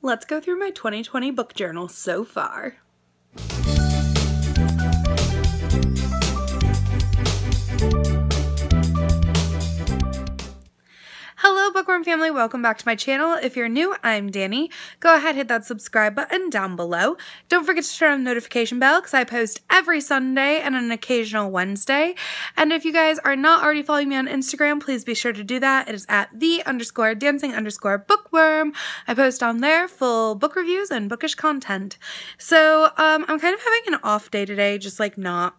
Let's go through my 2020 book journal so far. Bookworm family, welcome back to my channel. If you're new, I'm Danny. Go ahead, hit that subscribe button down below. Don't forget to turn on the notification bell because I post every Sunday and an occasional Wednesday. And if you guys are not already following me on Instagram, please be sure to do that. It is at the underscore dancing underscore bookworm. I post on there full book reviews and bookish content. So um, I'm kind of having an off day today, just like not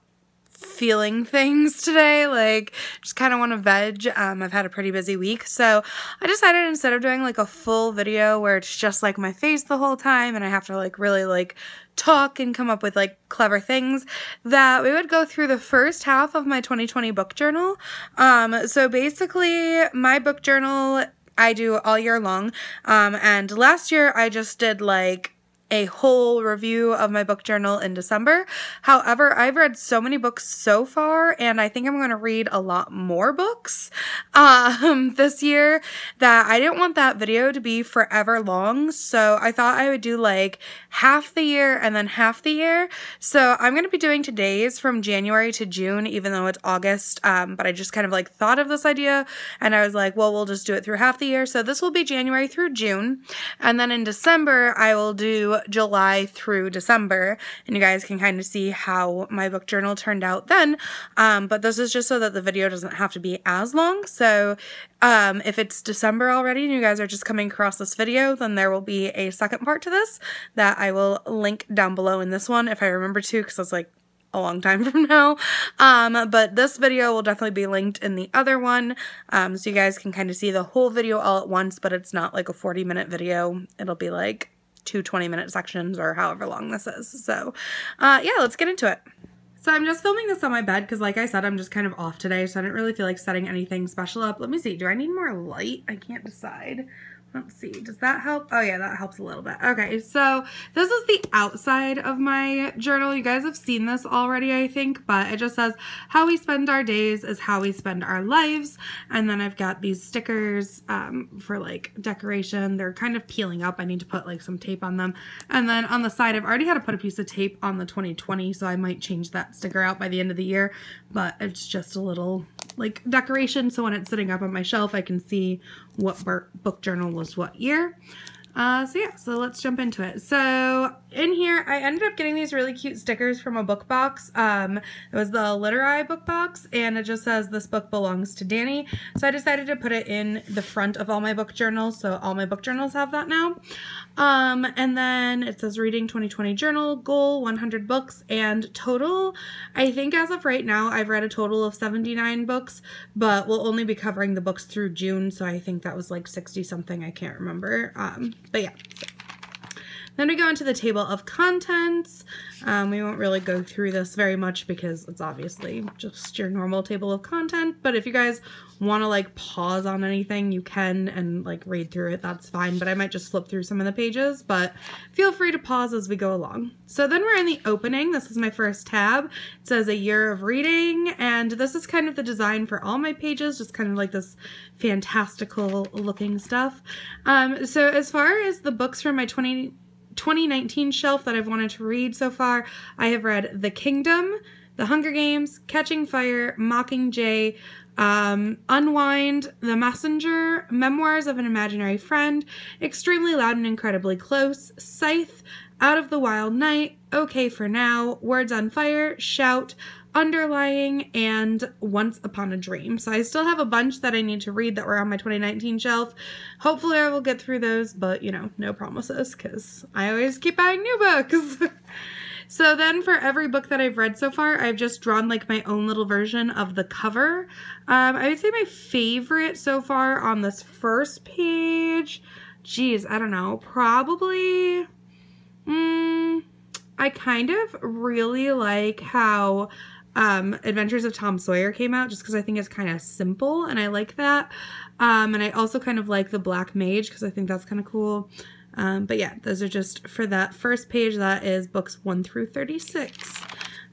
feeling things today like just kind of want to veg. Um, I've had a pretty busy week so I decided instead of doing like a full video where it's just like my face the whole time and I have to like really like talk and come up with like clever things that we would go through the first half of my 2020 book journal. Um so basically my book journal I do all year long. Um and last year I just did like a whole review of my book journal in December. However, I've read so many books so far, and I think I'm going to read a lot more books um, this year that I didn't want that video to be forever long. So I thought I would do like half the year and then half the year. So I'm going to be doing today's from January to June, even though it's August. Um, but I just kind of like thought of this idea and I was like, well, we'll just do it through half the year. So this will be January through June. And then in December, I will do July through December, and you guys can kind of see how my book journal turned out then. Um, but this is just so that the video doesn't have to be as long. So um, if it's December already and you guys are just coming across this video, then there will be a second part to this that I will link down below in this one if I remember to, because it's like a long time from now. Um, but this video will definitely be linked in the other one. Um, so you guys can kind of see the whole video all at once, but it's not like a 40 minute video. It'll be like two 20 minute sections or however long this is. So uh, yeah, let's get into it. So I'm just filming this on my bed because like I said, I'm just kind of off today. So I didn't really feel like setting anything special up. Let me see. Do I need more light? I can't decide. Let's see, does that help? Oh yeah, that helps a little bit. Okay, so this is the outside of my journal. You guys have seen this already, I think, but it just says, how we spend our days is how we spend our lives. And then I've got these stickers um, for like decoration. They're kind of peeling up. I need to put like some tape on them. And then on the side, I've already had to put a piece of tape on the 2020, so I might change that sticker out by the end of the year, but it's just a little like decoration. So when it's sitting up on my shelf, I can see what book journal was what year. Uh, so yeah, so let's jump into it. So in here, I ended up getting these really cute stickers from a book box. Um, it was the Literary book box, and it just says, this book belongs to Danny. So I decided to put it in the front of all my book journals, so all my book journals have that now. Um, and then it says reading 2020 journal, goal 100 books, and total, I think as of right now, I've read a total of 79 books, but we'll only be covering the books through June, so I think that was like 60 something, I can't remember. Um, but yeah. Then we go into the table of contents. Um, we won't really go through this very much because it's obviously just your normal table of content. But if you guys want to like pause on anything, you can and like read through it. That's fine. But I might just flip through some of the pages. But feel free to pause as we go along. So then we're in the opening. This is my first tab. It says a year of reading. And this is kind of the design for all my pages. Just kind of like this fantastical looking stuff. Um, so as far as the books from my 20 2019 shelf that I've wanted to read so far, I have read The Kingdom, The Hunger Games, Catching Fire, Mockingjay, um, Unwind, The Messenger, Memoirs of an Imaginary Friend, Extremely Loud and Incredibly Close, Scythe, Out of the Wild Night, Okay for Now, Words on Fire, Shout, Underlying, and Once Upon a Dream. So I still have a bunch that I need to read that were on my 2019 shelf. Hopefully I will get through those, but you know, no promises because I always keep buying new books. so then for every book that I've read so far, I've just drawn like my own little version of the cover. Um, I would say my favorite so far on this first page, geez, I don't know, probably, mm, I kind of really like how um, Adventures of Tom Sawyer came out just because I think it's kind of simple and I like that. Um, and I also kind of like the Black Mage because I think that's kind of cool. Um, but yeah, those are just for that first page. That is books 1 through 36.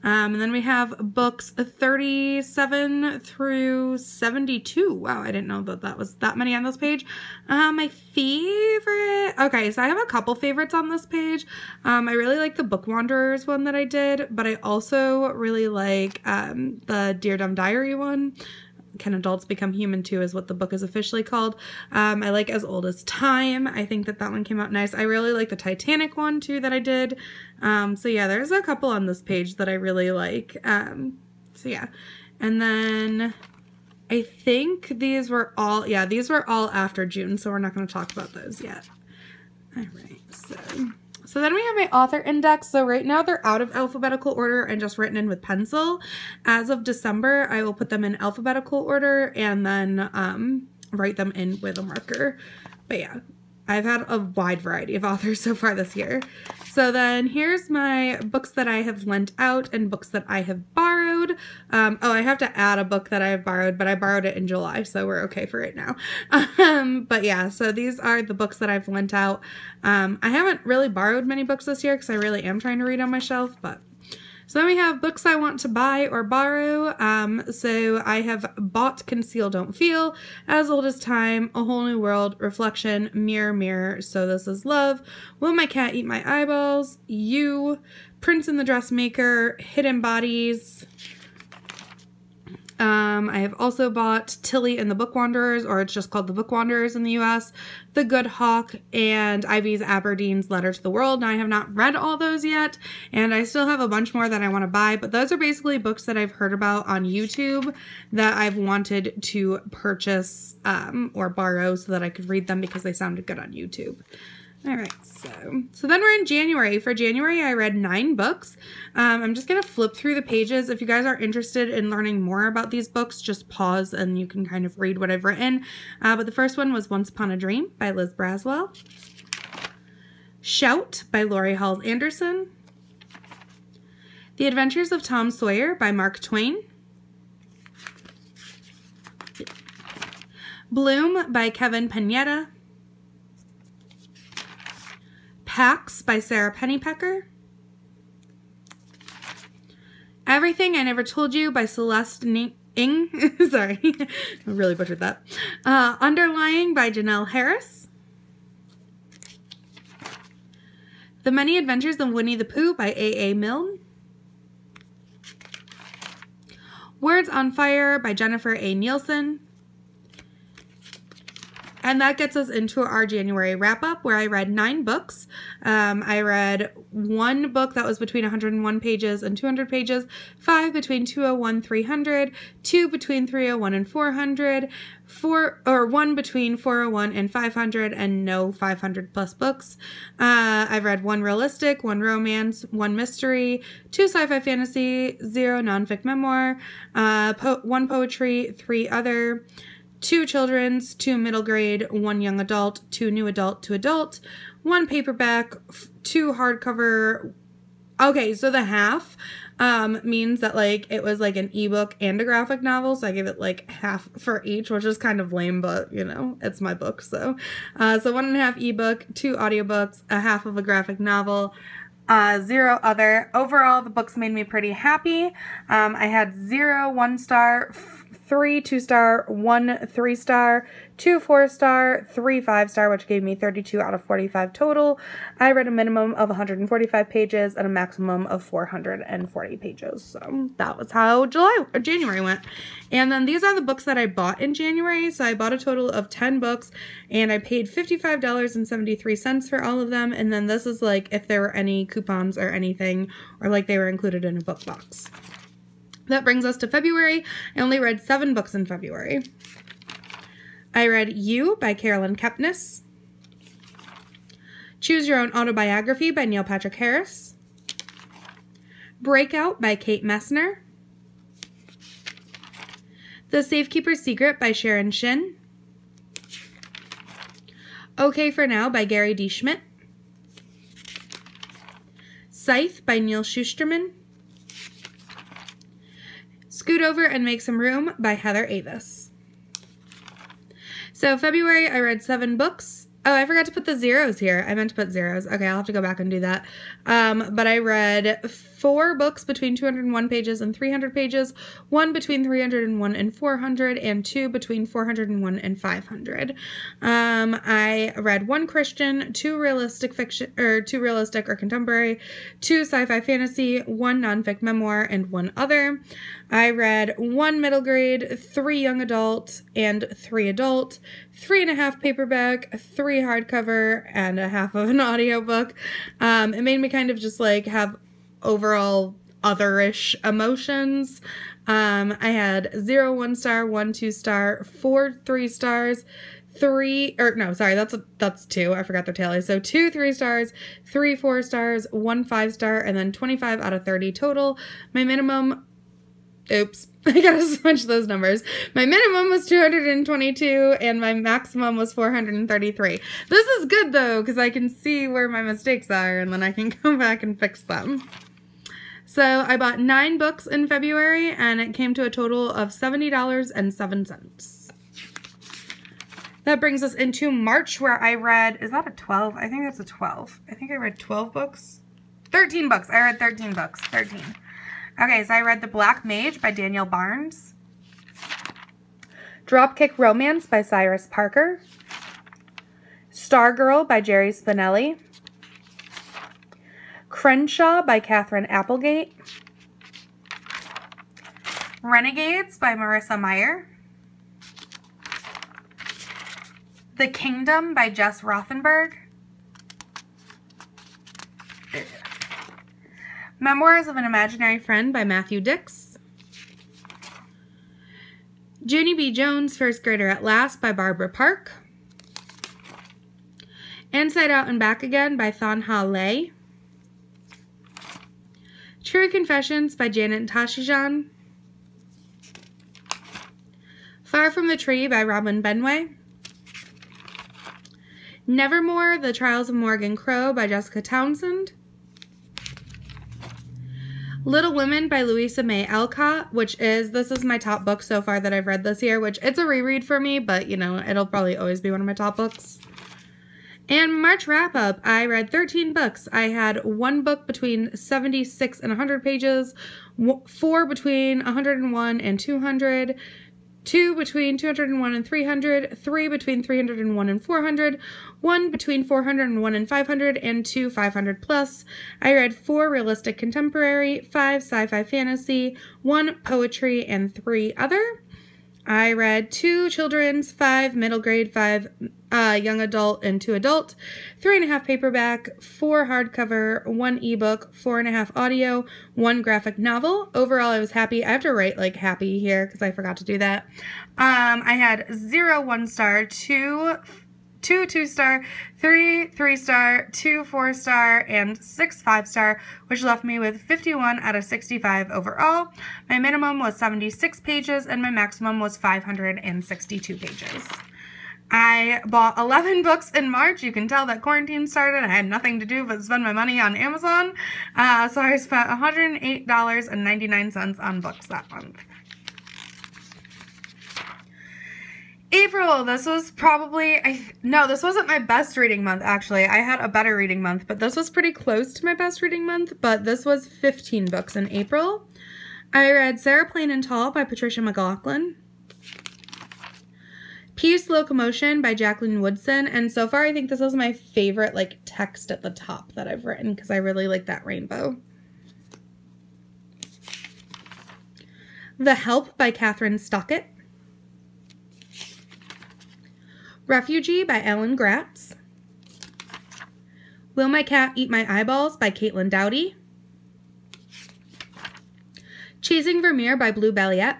Um, and then we have books 37 through 72. Wow, I didn't know that that was that many on this page. Uh, my favorite, okay, so I have a couple favorites on this page. Um, I really like the Book Wanderers one that I did, but I also really like um, the Dear Dumb Diary one. Can Adults Become Human Too is what the book is officially called. Um, I like As Old as Time. I think that that one came out nice. I really like the Titanic one too that I did. Um, so yeah, there's a couple on this page that I really like. Um, so yeah. And then I think these were all, yeah, these were all after June, so we're not going to talk about those yet. All right, so... So then we have my author index. So right now they're out of alphabetical order and just written in with pencil. As of December, I will put them in alphabetical order and then um, write them in with a marker. But yeah, I've had a wide variety of authors so far this year. So then here's my books that I have lent out and books that I have borrowed. Um, oh, I have to add a book that I have borrowed, but I borrowed it in July, so we're okay for it now. Um, but yeah, so these are the books that I've lent out. Um, I haven't really borrowed many books this year because I really am trying to read on my shelf, but so then we have books I want to buy or borrow. Um, so I have bought Conceal Don't Feel, As Old as Time, A Whole New World, Reflection, Mirror Mirror, So This Is Love, Will My Cat Eat My Eyeballs, You, Prince and the Dressmaker, Hidden Bodies, um, I have also bought Tilly and the Book Wanderers, or it's just called The Book Wanderers in the US, The Good Hawk, and Ivy's Aberdeen's Letter to the World. Now, I have not read all those yet, and I still have a bunch more that I want to buy, but those are basically books that I've heard about on YouTube that I've wanted to purchase um, or borrow so that I could read them because they sounded good on YouTube. All right, so so then we're in January. For January, I read nine books. Um, I'm just gonna flip through the pages. If you guys are interested in learning more about these books, just pause and you can kind of read what I've written. Uh, but the first one was Once Upon a Dream by Liz Braswell. Shout by Laurie Halse Anderson. The Adventures of Tom Sawyer by Mark Twain. Bloom by Kevin Panetta. Pax by Sara Pennypacker. Everything I Never Told You by Celeste Ning. Sorry, I really butchered that. Uh, Underlying by Janelle Harris. The Many Adventures of Winnie the Pooh by A.A. Milne. Words on Fire by Jennifer A. Nielsen. And that gets us into our January wrap up where I read nine books. Um, I read one book that was between 101 pages and 200 pages, five between 201 300, two between 301 and 400, four or one between 401 and 500, and no 500 plus books. Uh, I've read one realistic, one romance, one mystery, two sci-fi fantasy, zero nonfic memoir, uh, po one poetry, three other two children's, two middle grade, one young adult, two new adult, two adult, one paperback, two hardcover. Okay, so the half um, means that like it was like an ebook and a graphic novel, so I gave it like half for each, which is kind of lame, but you know, it's my book. So, uh, so one and a half ebook, two audiobooks, a half of a graphic novel. Uh, zero other. Overall, the books made me pretty happy. Um, I had zero one star, three two star, one three star, two four star, three five star, which gave me 32 out of 45 total. I read a minimum of 145 pages and a maximum of 440 pages. So that was how July or January went. And then these are the books that I bought in January. So I bought a total of 10 books and I paid $55.73 for all of them. And then this is like if there were any coupons or anything or like they were included in a book box. That brings us to February. I only read seven books in February. I read You by Carolyn Kepnes. Choose Your Own Autobiography by Neil Patrick Harris. Breakout by Kate Messner. The Safekeeper's Secret by Sharon Shinn. Okay for Now by Gary D. Schmidt. Scythe by Neal Shusterman. Scoot Over and Make Some Room by Heather Avis. So February, I read seven books. Oh, I forgot to put the zeros here. I meant to put zeros. Okay, I'll have to go back and do that. Um, but I read four books between 201 pages and 300 pages, one between 301 and 400, and two between 401 and 500. Um, I read one Christian, two realistic fiction, or two realistic or contemporary, two sci-fi fantasy, one nonfic memoir, and one other. I read one middle grade, three young adult, and three adult, three and a half paperback, three hardcover, and a half of an audiobook. Um, it made me kind of just like have overall otherish emotions. Um, I had zero one star, one two star, four three stars, three or no, sorry, that's a, that's two. I forgot their tally. So two three stars, three four stars, one five star, and then 25 out of 30 total. My minimum oops, I gotta switch those numbers. My minimum was 222 and my maximum was 433. This is good though, because I can see where my mistakes are and then I can go back and fix them. So I bought nine books in February and it came to a total of $70.07. That brings us into March where I read, is that a 12? I think that's a 12. I think I read 12 books. 13 books. I read 13 books. 13. Okay, so I read The Black Mage by Daniel Barnes. Dropkick Romance by Cyrus Parker. Stargirl by Jerry Spinelli. Crenshaw by Katherine Applegate. Renegades by Marissa Meyer. The Kingdom by Jess Rothenberg. Memoirs of an Imaginary Friend by Matthew Dicks. Junie B. Jones, First Grader at Last by Barbara Park. Inside Out and Back Again by Thon Ha Lei. True Confessions by Janet Tashjian. Far from the Tree by Robin Benway. Nevermore, The Trials of Morgan Crow by Jessica Townsend. Little Women by Louisa May Alcott, which is, this is my top book so far that I've read this year, which it's a reread for me, but you know, it'll probably always be one of my top books. And March wrap up, I read 13 books. I had one book between 76 and 100 pages, four between 101 and 200, two between 201 and 300, three between 301 and 400, one between 401 and 500, and two 500 plus. I read four realistic contemporary, five sci-fi fantasy, one poetry, and three other. I read two children's, five middle grade, five uh, young adult, and two adult, three and a half paperback, four hardcover, one ebook, four and a half audio, one graphic novel. Overall, I was happy. I have to write like happy here because I forgot to do that. Um, I had zero one star, two two two star, three three star, two four star, and six five star, which left me with 51 out of 65 overall. My minimum was 76 pages and my maximum was 562 pages. I bought 11 books in March. You can tell that quarantine started. I had nothing to do but spend my money on Amazon. Uh, so I spent $108.99 on books that month. April, this was probably, I, no, this wasn't my best reading month, actually. I had a better reading month, but this was pretty close to my best reading month, but this was 15 books in April. I read Sarah Plain and Tall by Patricia McLaughlin. Peace Locomotion by Jacqueline Woodson, and so far I think this is my favorite, like, text at the top that I've written, because I really like that rainbow. The Help by Kathryn Stockett. Refugee by Ellen Gratz. Will My Cat Eat My Eyeballs by Caitlin Doughty. Chasing Vermeer by Blue Balliett.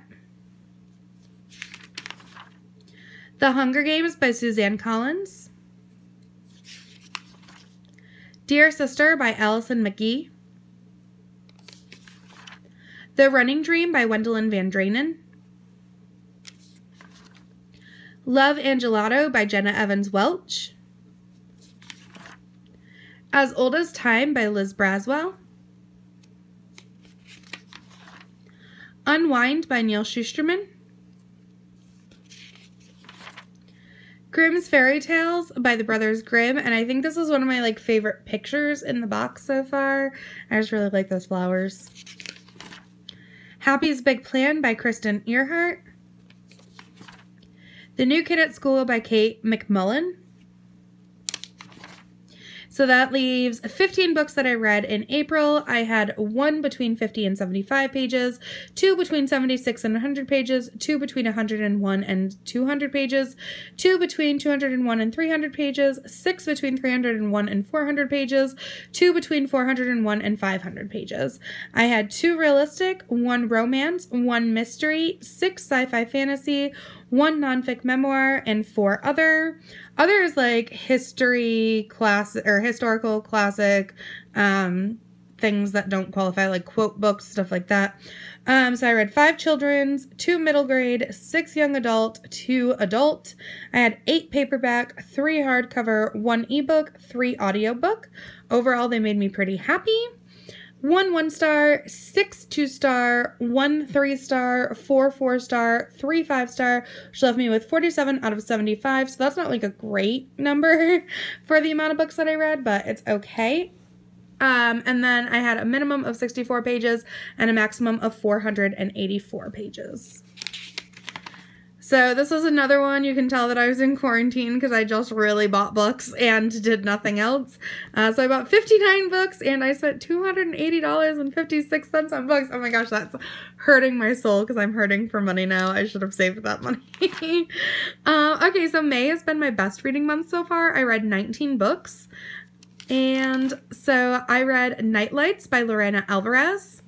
The Hunger Games by Suzanne Collins. Dear Sister by Alison McGhee. The Running Dream by Wendelin Van Draanen. Love and Gelato by Jenna Evans Welch. As Old as Time by Liz Braswell. Unwind by Neal Shusterman. Grimm's Fairy Tales by the Brothers Grimm, and I think this is one of my like favorite pictures in the box so far. I just really like those flowers. Happy's Big Plan by Kristen Earhart. The New Kid at School by Kate McMullan. So that leaves 15 books that I read in April. I had one between 50 and 75 pages, two between 76 and 100 pages, two between 101 and 200 pages, two between 201 and 300 pages, six between 301 and 400 pages, two between 401 and 500 pages. I had two realistic, one romance, one mystery, six sci fi fantasy, one nonfic memoir, and four other. Others like history class or historical classic, um, things that don't qualify, like quote books, stuff like that. Um, so I read five children's, two middle grade, six young adult, two adult. I had eight paperback, three hardcover, one ebook, three audiobook. Overall, they made me pretty happy one one star, six two star, one three star, four four star, three five star, She left me with 47 out of 75. So that's not like a great number for the amount of books that I read, but it's okay. Um, and then I had a minimum of 64 pages and a maximum of 484 pages. So this was another one. You can tell that I was in quarantine because I just really bought books and did nothing else. Uh, so I bought 59 books and I spent $280.56 on books. Oh my gosh, that's hurting my soul because I'm hurting for money now. I should have saved that money. uh, okay, so May has been my best reading month so far. I read 19 books. And so I read Nightlights by Lorena Alvarez.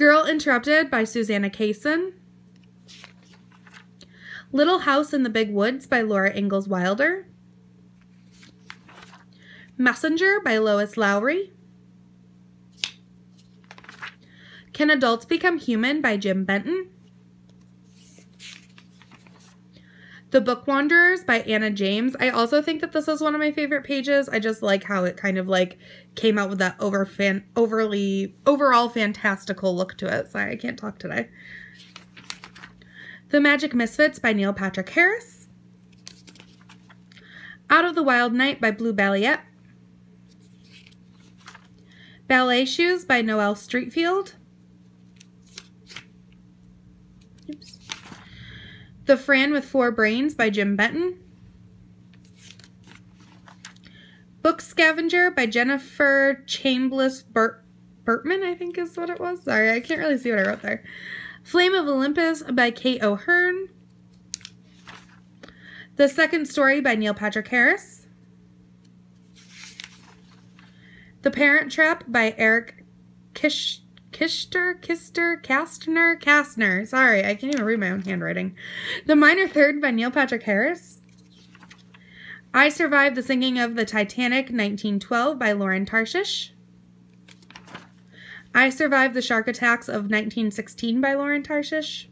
Girl Interrupted by Susanna Kaysen. Little House in the Big Woods by Laura Ingalls Wilder. Messenger by Lois Lowry. Can Adults Become Human by Jim Benton. The Book Wanderers by Anna James. I also think that this is one of my favorite pages. I just like how it kind of like came out with that over fan overly overall fantastical look to it. Sorry, I can't talk today. The Magic Misfits by Neil Patrick Harris. Out of the Wild Night by Blue Balliett. Ballet Shoes by Noel Streatfeild. The Fran with Four Brains by Jim Benton. Book Scavenger by Jennifer Chambliss Burt Bertman, I think is what it was. Sorry, I can't really see what I wrote there. Flame of Olympus by Kate O'Hearn. The Second Story by Neil Patrick Harris. The Parent Trap by Eric Kish Kister, Kister, Kastner, Kastner. Sorry, I can't even read my own handwriting. The Minor Third by Neil Patrick Harris. I Survived the Sinking of the Titanic, 1912 by Lauren Tarshish. I Survived the Shark Attacks of 1916 by Lauren Tarshish.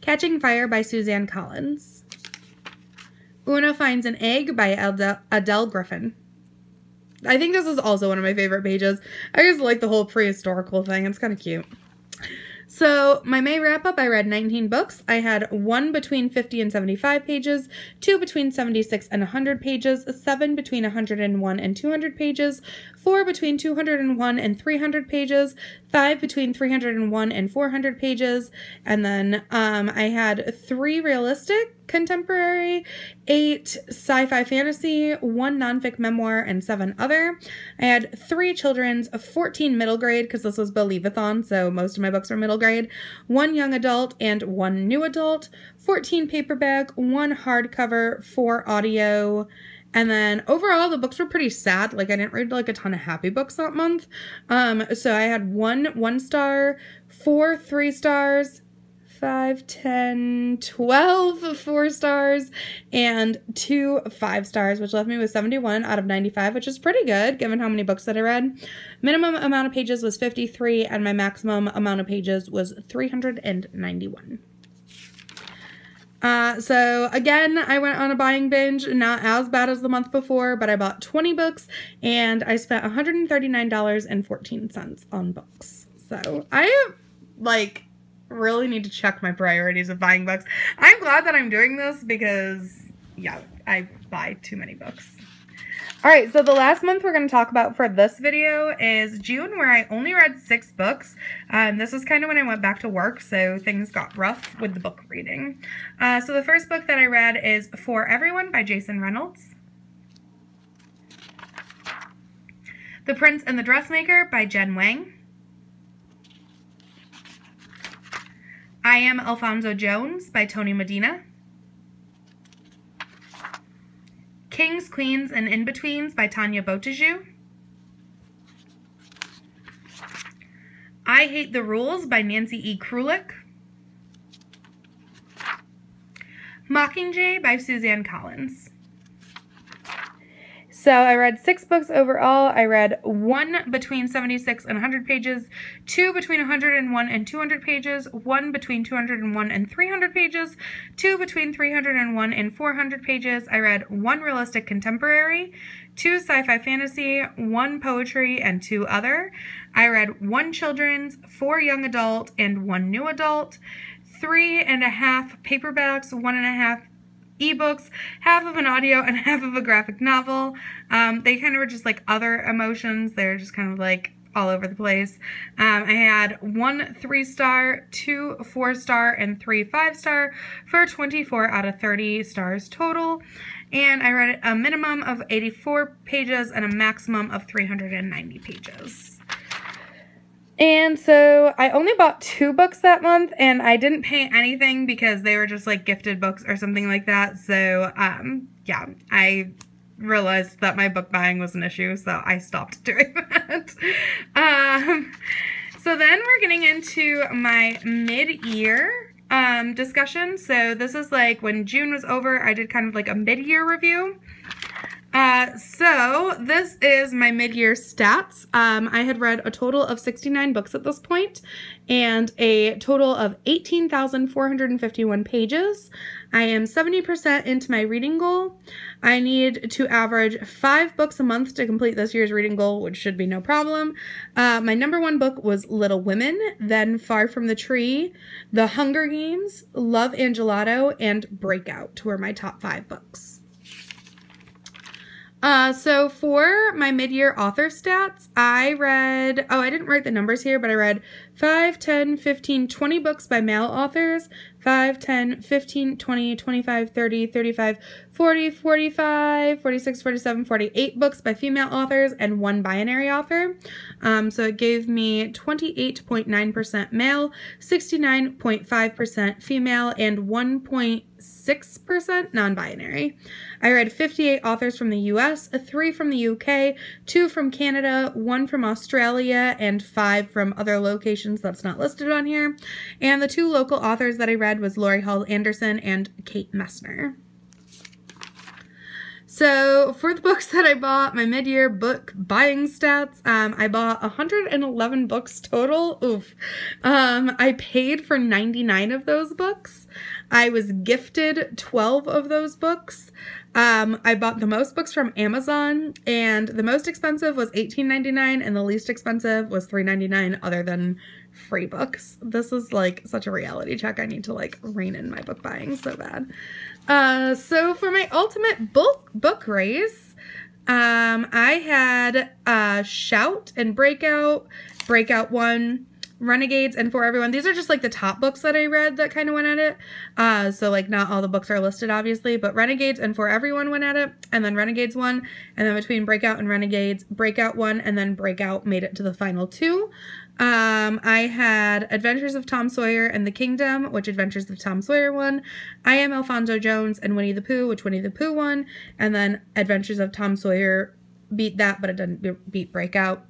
Catching Fire by Suzanne Collins. Una Finds an Egg by Adele, Adele Griffin. I think this is also one of my favorite pages. I just like the whole prehistorical thing. It's kind of cute. So, my May wrap up, I read 19 books. I had one between 50 and 75 pages, two between 76 and 100 pages, seven between 101 and 200 pages, four between 201 and 300 pages, five between 301 and 400 pages, and then um, I had three realistic contemporary, eight sci fi fantasy, one nonfic memoir, and seven other. I had three children's, 14 middle grade, because this was Believathon, so most of my books were middle grade, one young adult, and one new adult, 14 paperback, one hardcover, four audio, and then overall, the books were pretty sad. Like I didn't read like a ton of happy books that month. Um, so I had one one star, four three stars, five, ten, twelve four stars, and two five stars, which left me with 71 out of 95, which is pretty good given how many books that I read. Minimum amount of pages was 53, and my maximum amount of pages was 391. Uh, so again, I went on a buying binge, not as bad as the month before, but I bought 20 books and I spent $139.14 on books. So I like really need to check my priorities of buying books. I'm glad that I'm doing this because, yeah, I buy too many books. All right, so the last month we're going to talk about for this video is June, where I only read six books. Um, this was kind of when I went back to work, so things got rough with the book reading. Uh, so the first book that I read is For Everyone by Jason Reynolds. The Prince and the Dressmaker by Jen Wang. I Am Alfonso Jones by Tony Medina. Kings, Queens, and In-Betweens by Tanya Boteju. I Hate the Rules by Nancy E. Krulik. Mockingjay by Suzanne Collins. So I read six books overall. I read one between 76 and 100 pages, two between 101 and 200 pages, one between 201 and 300 pages, two between 301 and 400 pages. I read one realistic contemporary, two sci-fi fantasy, one poetry, and two other. I read one children's, four young adult, and one new adult, three and a half paperbacks, one and a half ebooks, half of an audio and half of a graphic novel. Um, they kind of were just like other emotions. They're just kind of like all over the place. Um, I had one three star, two four star, and three five star for 24 out of 30 stars total. And I read a minimum of 84 pages and a maximum of 390 pages. And so I only bought two books that month and I didn't pay anything because they were just like gifted books or something like that. So, um, yeah, I realized that my book buying was an issue, so I stopped doing that. um, so then we're getting into my mid-year um, discussion. So this is like when June was over, I did kind of like a mid-year review. Uh, so this is my mid-year stats. Um, I had read a total of 69 books at this point and a total of 18,451 pages. I am 70% into my reading goal. I need to average five books a month to complete this year's reading goal, which should be no problem. Uh, my number one book was Little Women, then Far From the Tree, The Hunger Games, Love and Gelato, and Breakout were my top five books. Uh, so for my mid-year author stats, I read, oh, I didn't write the numbers here, but I read 5, 10, 15, 20 books by male authors, 5, 10, 15, 20, 25, 30, 35, 40, 45, 46, 47, 48 books by female authors, and one binary author. Um, so it gave me 28.9% male, 69.5% female, and 1.6% non-binary. I read 58 authors from the US, 3 from the UK, 2 from Canada, 1 from Australia, and 5 from other locations that's not listed on here. And the two local authors that I read was Laurie Hall Anderson and Kate Messner. So for the books that I bought, my mid-year book buying stats, um, I bought 111 books total. Oof. Um, I paid for 99 of those books. I was gifted 12 of those books. Um, I bought the most books from Amazon, and the most expensive was $18.99, and the least expensive was $3.99, other than free books. This is like such a reality check. I need to like rein in my book buying so bad. Uh, so for my ultimate book book race, um, I had uh, Shout and Breakout. Breakout one. Renegades and For Everyone. These are just like the top books that I read that kind of went at it. Uh, so like not all the books are listed obviously, but Renegades and For Everyone went at it, and then Renegades won, and then between Breakout and Renegades, Breakout won, and then Breakout made it to the final two. Um, I had Adventures of Tom Sawyer and the Kingdom, which Adventures of Tom Sawyer won. I Am Alfonso Jones and Winnie the Pooh, which Winnie the Pooh won. And then Adventures of Tom Sawyer beat that, but it doesn't beat Breakout.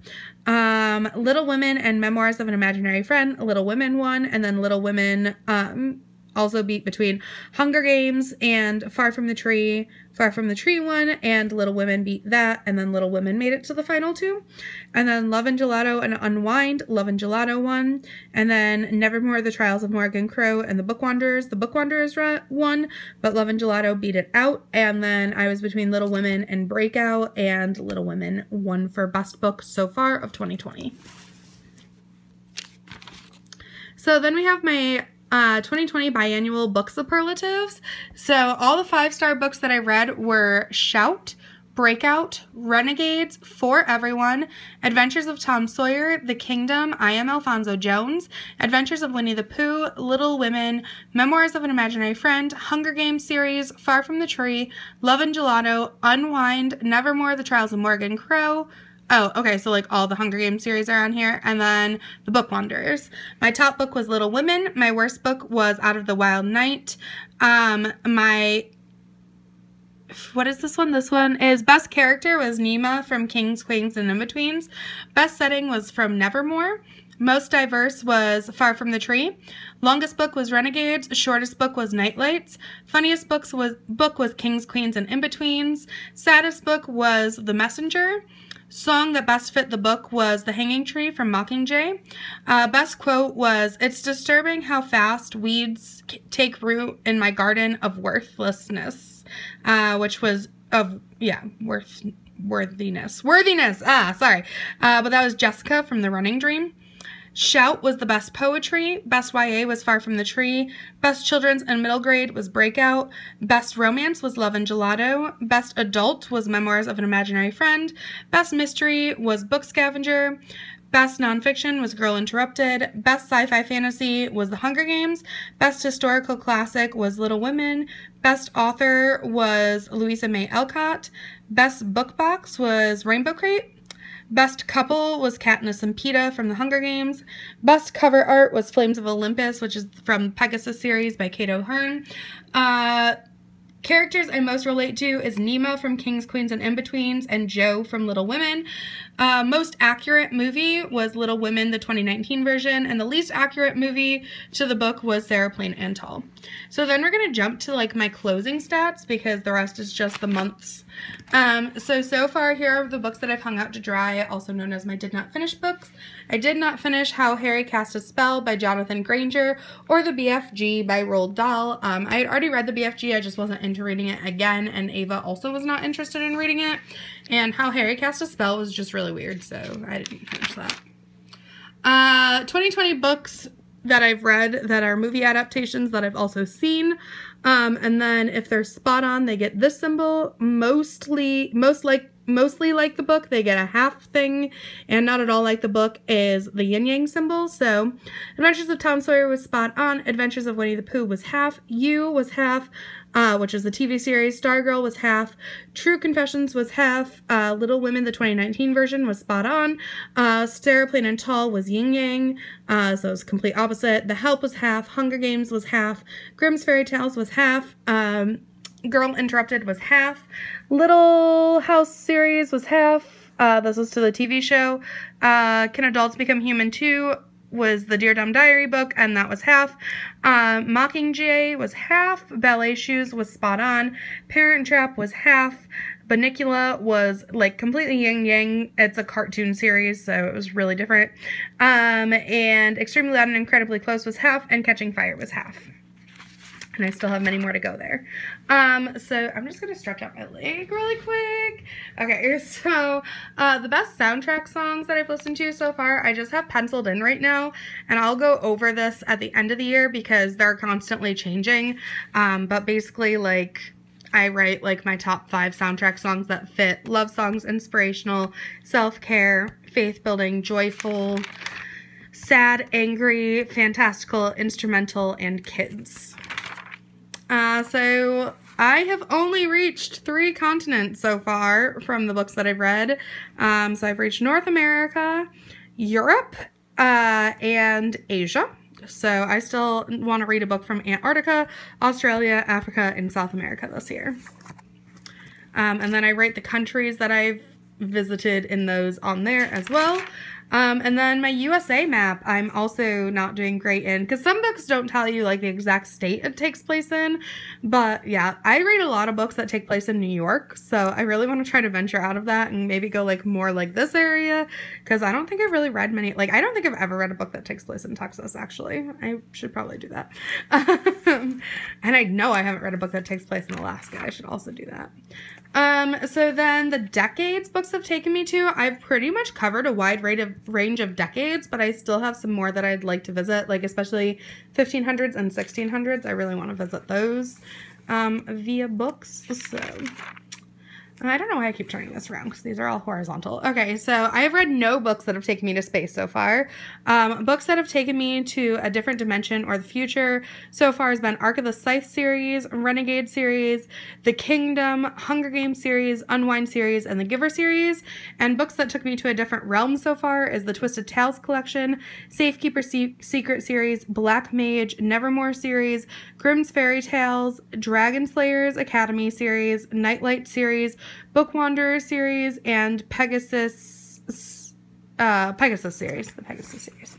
Um, Little Women and Memoirs of an Imaginary Friend, Little Women won. And then Little Women um, also beat between Hunger Games and Far From the Tree. Far From the Tree won, and Little Women beat that, and then Little Women made it to the final two. And then Love and Gelato and Unwind, Love and Gelato won. And then Nevermore, The Trials of Morgan Crow and The Book Wanderers, The Book Wanderers won, but Love and Gelato beat it out. And then I was between Little Women and Breakout, and Little Women won for Best Book so far of 2020. So then we have my uh, 2020 biannual book superlatives. So all the five star books that I read were Shout, Breakout, Renegades, For Everyone, Adventures of Tom Sawyer, The Kingdom, I Am Alfonso Jones, Adventures of Winnie the Pooh, Little Women, Memoirs of an Imaginary Friend, Hunger Games series, Far from the Tree, Love and Gelato, Unwind, Nevermore, The Trials of Morgan Crow, Oh, okay, so like all the Hunger Games series are on here. And then The Book Wanderers. My top book was Little Women. My worst book was Out of the Wild Night. Um, my what is this one? This one is Best Character was Nima from Kings, Queens, and In-Betweens. Best Setting was from Nevermore. Most diverse was Far From the Tree. Longest book was Renegades. Shortest book was Nightlights. Funniest books was book was Kings, Queens, and In-Betweens. Saddest book was The Messenger. Song that best fit the book was The Hanging Tree from Mockingjay. Uh, best quote was, It's disturbing how fast weeds take root in my garden of worthlessness, uh, which was of, yeah, worth worthiness. Worthiness! Ah, sorry. Uh, but that was Jessica from The Running Dream. Shout was the best poetry. Best YA was Far From the Tree. Best children's and middle grade was Breakout. Best romance was Love and Gelato. Best adult was Memoirs of an Imaginary Friend. Best mystery was Book Scavenger. Best nonfiction was Girl Interrupted. Best sci fi fantasy was The Hunger Games. Best historical classic was Little Women. Best author was Louisa May Alcott. Best book box was Rainbow Crate. Best couple was Katniss and Peeta from The Hunger Games. Best cover art was Flames of Olympus, which is from Pegasus series by Kate Hearn. Uh, characters I most relate to is Nima from Kings, Queens, and In-Betweens and Jo from Little Women. Uh, most accurate movie was Little Women, the 2019 version, and the least accurate movie to the book was Sarah Plain and Tall. So then we're going to jump to like my closing stats because the rest is just the months. Um, so, so far here are the books that I've hung out to dry, also known as my did not finish books. I did not finish How Harry Cast a Spell by Jonathan Granger or The BFG by Roald Dahl. Um, I had already read The BFG, I just wasn't into reading it again, and Ava also was not interested in reading it. And How Harry Cast a Spell was just really weird, so I didn't finish that. Uh, 2020 books that I've read that are movie adaptations that I've also seen. Um, and then if they're spot on, they get this symbol. Mostly, most like mostly like the book, they get a half thing, and not at all like the book is the yin yang symbol. So, Adventures of Tom Sawyer was spot on. Adventures of Winnie the Pooh was half. You was half uh, which is the TV series. Stargirl was half. True Confessions was half. Uh, Little Women, the 2019 version, was spot on. Uh, Sarah Plain and Tall was yin yang, uh, so it was complete opposite. The Help was half. Hunger Games was half. Grimm's Fairy Tales was half. Um, Girl Interrupted was half. Little House series was half. Uh, this was to the TV show. Uh, Can Adults Become Human too? Was the Dear Dumb Diary book, and that was half. Um, Mockingjay was half. Ballet Shoes was spot on. Parent Trap was half. Bunnicula was like completely yin yang. It's a cartoon series, so it was really different. Um, and Extremely Loud and Incredibly Close was half, and Catching Fire was half and I still have many more to go there. Um, so I'm just going to stretch out my leg really quick. Okay, so uh, the best soundtrack songs that I've listened to so far, I just have penciled in right now, and I'll go over this at the end of the year because they're constantly changing. Um, but basically, like, I write like my top five soundtrack songs that fit love songs, inspirational, self care, faith building, joyful, sad, angry, fantastical, instrumental, and kids. Uh, so I have only reached three continents so far from the books that I've read. Um, so I've reached North America, Europe, uh, and Asia. So I still want to read a book from Antarctica, Australia, Africa, and South America this year. Um, and then I write the countries that I've visited in those on there as well. Um, and then my USA map, I'm also not doing great in because some books don't tell you like the exact state it takes place in. But yeah, I read a lot of books that take place in New York, so I really want to try to venture out of that and maybe go like more like this area because I don't think I've really read many. Like I don't think I've ever read a book that takes place in Texas. Actually, I should probably do that. and I know I haven't read a book that takes place in Alaska. I should also do that. Um, so then the decades books have taken me to, I've pretty much covered a wide range of, range of decades, but I still have some more that I'd like to visit, like especially 1500s and 1600s. I really want to visit those um, via books. So I don't know why I keep turning this around because these are all horizontal. Okay, so I have read no books that have taken me to space so far. Um, books that have taken me to a different dimension or the future so far has been Arc of the Scythe series, Renegade series, The Kingdom, Hunger Games series, Unwind series, and The Giver series. And books that took me to a different realm so far is the Twisted Tales collection, Safekeeper Se Secret series, Black Mage, Nevermore series, Grimm's Fairy Tales, Dragon Slayers Academy series, Nightlight series, Book Wanderer series, and Pegasus uh, Pegasus series, the Pegasus series.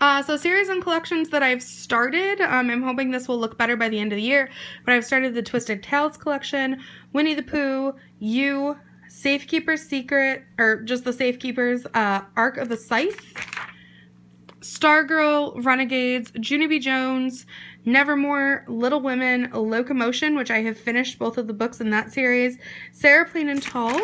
Uh, so series and collections that I've started, um, I'm hoping this will look better by the end of the year, but I've started the Twisted Tales collection, Winnie the Pooh, You, Safekeeper's Secret, or just the Safekeepers, uh, Arc of the Scythe, Stargirl, Renegades, Junie B. Jones, Nevermore, Little Women, Locomotion, which I have finished both of the books in that series, Sarah Plain and Tall,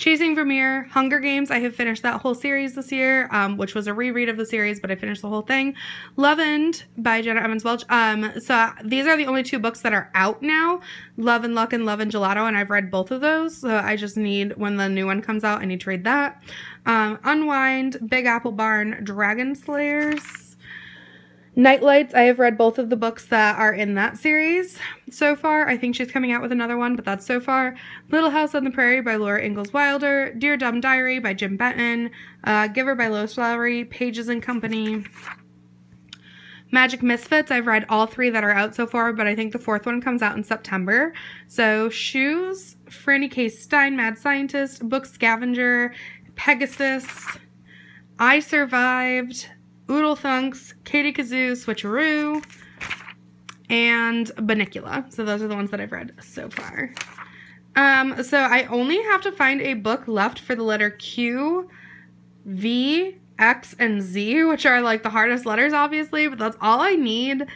Chasing Vermeer, Hunger Games, I have finished that whole series this year, um, which was a reread of the series, but I finished the whole thing. Loveland by Jenna Evans Welch. Um, so these are the only two books that are out now, Love and Luck and Love and Gelato, and I've read both of those, so I just need, when the new one comes out, I need to read that. Um, Unwind, Big Apple Barn, Dragon Slayers, Nightlights, I have read both of the books that are in that series so far. I think she's coming out with another one, but that's so far. Little House on the Prairie by Laura Ingalls Wilder, Dear Dumb Diary by Jim Benton, uh, Giver by Lois Lowry, Pages and Company. Magic Misfits, I've read all three that are out so far, but I think the fourth one comes out in September. So Shoes, Franny K. Stein, Mad Scientist, Book Scavenger, Pegasus, I Survived, Oodle Thunks, Katie Kazoo, Switcheroo, and Bunnicula. So those are the ones that I've read so far. Um, so I only have to find a book left for the letter Q, V, X, and Z, which are like the hardest letters, obviously, but that's all I need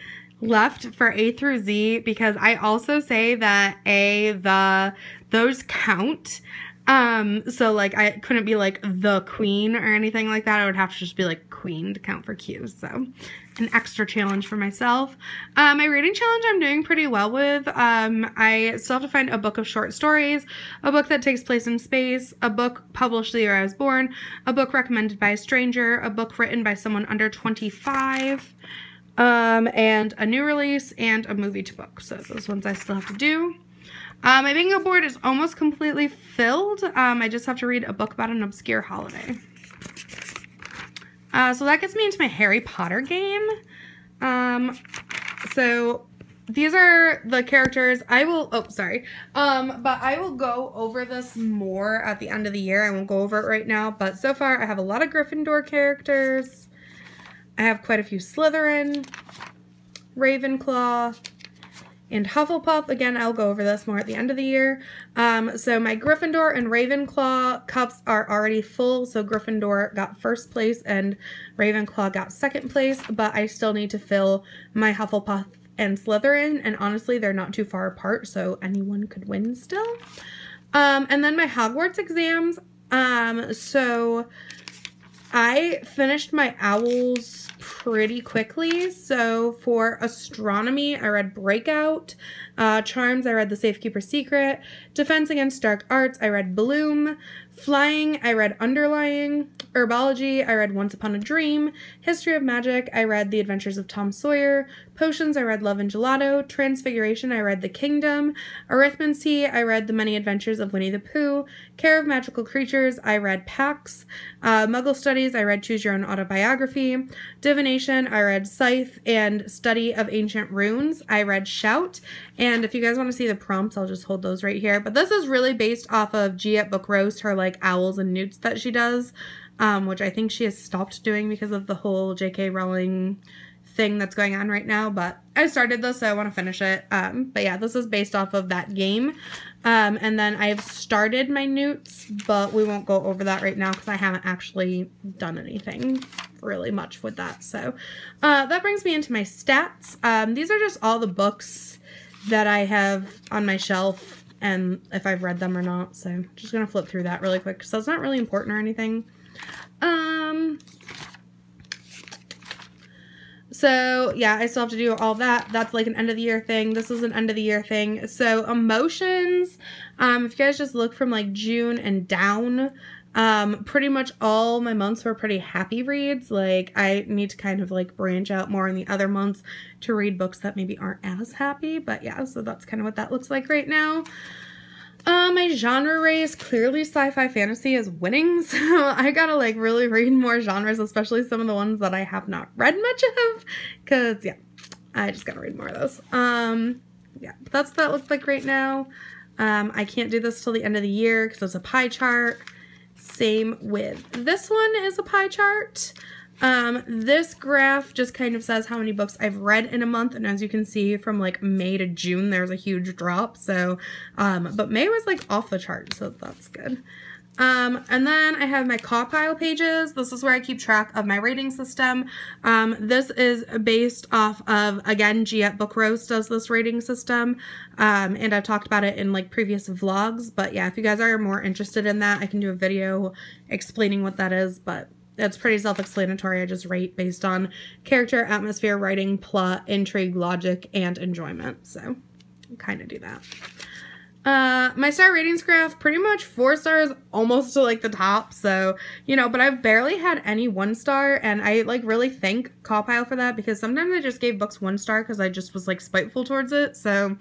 left for A through Z because I also say that A, the, those count. Um, so like I couldn't be like the queen or anything like that. I would have to just be like queen to count for Q's. So an extra challenge for myself. Um, my reading challenge I'm doing pretty well with. Um, I still have to find a book of short stories, a book that takes place in space, a book published the year I was born, a book recommended by a stranger, a book written by someone under 25, um, and a new release and a movie to book. So those ones I still have to do. My bingo board is almost completely filled. Um, I just have to read a book about an obscure holiday. Uh, so that gets me into my Harry Potter game. Um, so these are the characters I will, oh, sorry. Um, but I will go over this more at the end of the year. I won't go over it right now, but so far I have a lot of Gryffindor characters. I have quite a few Slytherin, Ravenclaw, and Hufflepuff. Again, I'll go over this more at the end of the year. Um, so my Gryffindor and Ravenclaw cups are already full. So Gryffindor got first place and Ravenclaw got second place. But I still need to fill my Hufflepuff and Slytherin. And honestly, they're not too far apart. So anyone could win still. Um, and then my Hogwarts exams. Um, so I finished my Owls pretty quickly. So for astronomy, I read Breakout. Uh, Charms, I read The Safekeeper Secret. Defense Against Dark Arts, I read Bloom. Flying, I read Underlying. Herbology, I read Once Upon a Dream. History of Magic, I read The Adventures of Tom Sawyer. Potions, I read Love and Gelato. Transfiguration, I read The Kingdom. Arithmancy, I read The Many Adventures of Winnie the Pooh. Care of Magical Creatures, I read Pax. Uh, Muggle Studies, I read Choose Your Own Autobiography. Divination, I read Scythe. And Study of Ancient Runes, I read Shout. And if you guys want to see the prompts, I'll just hold those right here. But this is really based off of G at Book Roast, her like owls and newts that she does, um, which I think she has stopped doing because of the whole J.K. Rowling thing that's going on right now. But I started this, so I want to finish it. Um, but yeah, this is based off of that game. Um, and then I've started my newts, but we won't go over that right now because I haven't actually done anything really much with that. So uh, that brings me into my stats. Um, these are just all the books that I have on my shelf and if I've read them or not. So just going to flip through that really quick. So it's not really important or anything. Um, so yeah, I still have to do all that. That's like an end of the year thing. This is an end of the year thing. So emotions, um, if you guys just look from like June and down, um, pretty much all my months were pretty happy reads. Like I need to kind of like branch out more in the other months to read books that maybe aren't as happy. But yeah, so that's kind of what that looks like right now. Uh, my genre race, clearly sci-fi fantasy is winning, so I gotta like really read more genres, especially some of the ones that I have not read much of, because yeah, I just gotta read more of those. Um, yeah, that's what that looks like right now. Um, I can't do this till the end of the year because it's a pie chart. Same with this one is a pie chart. Um, this graph just kind of says how many books I've read in a month, and as you can see from like May to June, there's a huge drop, so, um, but May was like off the chart, so that's good. Um, and then I have my CAWPILE pages. This is where I keep track of my rating system. Um, this is based off of, again, G at Book Roast does this rating system. Um, and I've talked about it in like previous vlogs. But yeah, if you guys are more interested in that, I can do a video explaining what that is. But it's pretty self-explanatory. I just rate based on character, atmosphere, writing, plot, intrigue, logic, and enjoyment. So kind of do that. Uh, my star ratings graph, pretty much four stars almost to like the top. So, you know, but I've barely had any one star and I like really thank CAWPILE for that because sometimes I just gave books one star because I just was like spiteful towards it. So,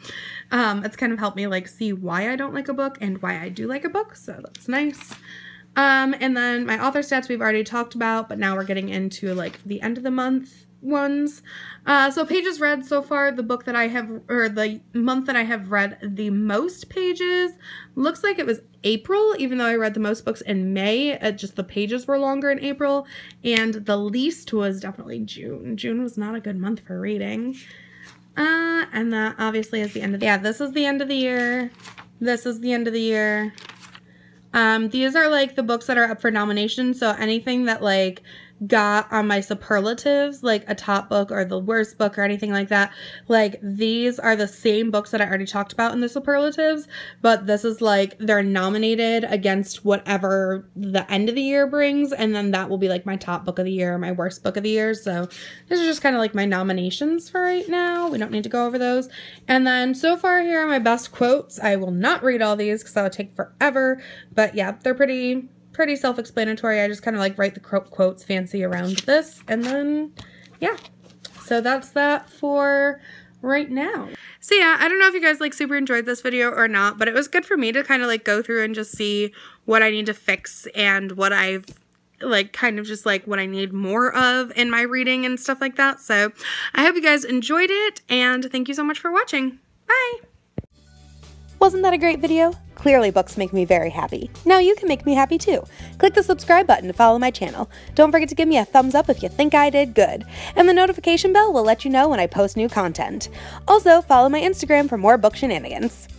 um, it's kind of helped me like see why I don't like a book and why I do like a book. So that's nice. Um, and then my author stats we've already talked about, but now we're getting into like the end of the month ones. Uh, so pages read so far, the book that I have, or the month that I have read the most pages, looks like it was April, even though I read the most books in May, uh, just the pages were longer in April, and the least was definitely June. June was not a good month for reading. Uh, and that obviously is the end of the, yeah, this is the end of the year. This is the end of the year. Um, these are like the books that are up for nomination. So anything that like got on my superlatives, like a top book or the worst book or anything like that. Like these are the same books that I already talked about in the superlatives, but this is like they're nominated against whatever the end of the year brings, and then that will be like my top book of the year, my worst book of the year. So these are just kind of like my nominations for right now. We don't need to go over those. And then so far here are my best quotes. I will not read all these because that would take forever, but yeah, they're pretty pretty self-explanatory. I just kind of like write the quotes fancy around this and then yeah. So that's that for right now. So yeah, I don't know if you guys like super enjoyed this video or not, but it was good for me to kind of like go through and just see what I need to fix and what I've like kind of just like what I need more of in my reading and stuff like that. So I hope you guys enjoyed it and thank you so much for watching. Bye! Wasn't that a great video? Clearly books make me very happy. Now you can make me happy too. Click the subscribe button to follow my channel. Don't forget to give me a thumbs up if you think I did good. And the notification bell will let you know when I post new content. Also, follow my Instagram for more book shenanigans.